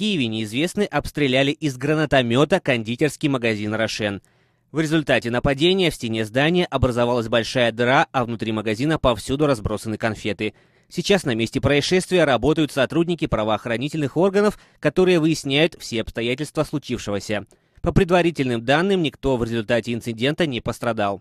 Киеве неизвестные обстреляли из гранатомета кондитерский магазин «Рошен». В результате нападения в стене здания образовалась большая дыра, а внутри магазина повсюду разбросаны конфеты. Сейчас на месте происшествия работают сотрудники правоохранительных органов, которые выясняют все обстоятельства случившегося. По предварительным данным, никто в результате инцидента не пострадал.